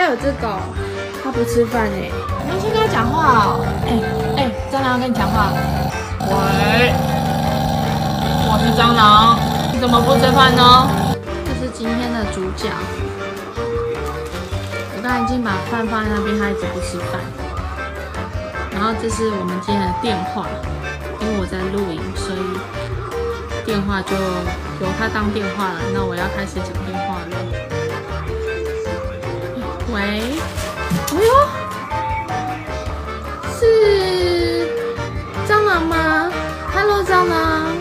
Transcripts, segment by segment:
家有只狗，它不吃饭哎，你要先跟它讲话哦。哎哎，蟑螂要跟你讲话。喂，我是蟑螂，你怎么不吃饭呢？这是今天的主角。我刚才已经把饭放在那边，它一直不吃饭。然后这是我们今天的电话，因为我在录影，所以电话就由它当电话了。那我要开始讲电话了。喂，哎呦，是蟑螂吗？Hello，蟑螂。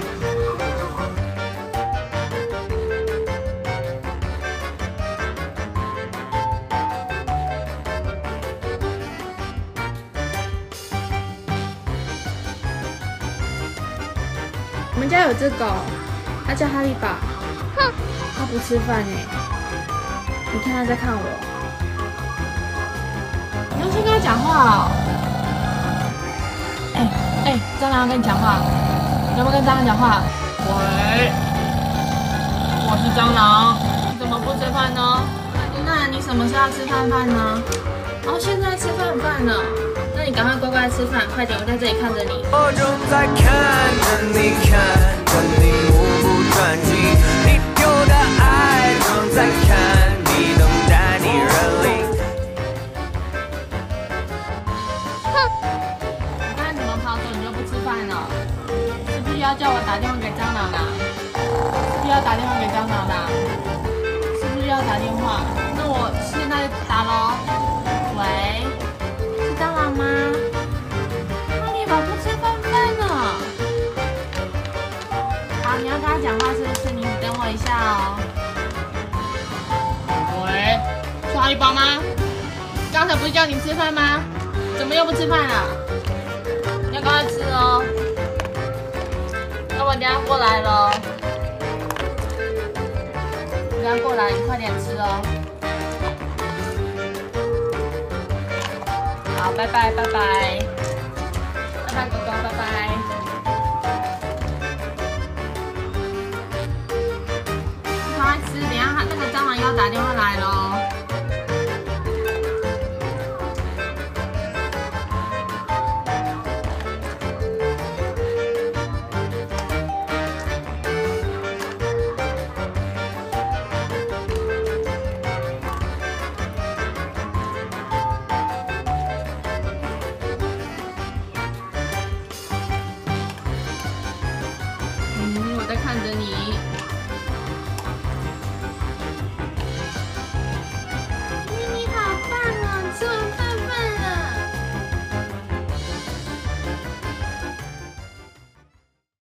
我们家有只狗，它叫哈利宝。哼，它不吃饭哎，你看它在看我。你要先跟他讲话哦。哎哎，蟑螂要跟你讲话，你要不要跟蟑螂讲话？喂，我是蟑螂，你怎么不吃饭呢？那你什么时候要吃饭饭呢？哦，现在吃饭饭呢，那你赶快乖乖吃饭，快点，我在这里看着你。我正在看你，看又要叫我打电话给蟑螂啦？是不是要打电话给蟑螂啦？是不是要打电话？那我现在打喽。喂，是蟑螂吗？哈利宝不吃饭饭呢。好，你要跟他讲话是不是？你等我一下哦。喂，是哈利包吗？刚才不是叫你吃饭吗？怎么又不吃饭了？你要赶快吃哦。我等下过来了，等下过来，你快点吃哦。好，拜拜拜拜，拜拜哥哥拜拜。快快吃，等下那个蟑螂要打电话来喽。在看着你。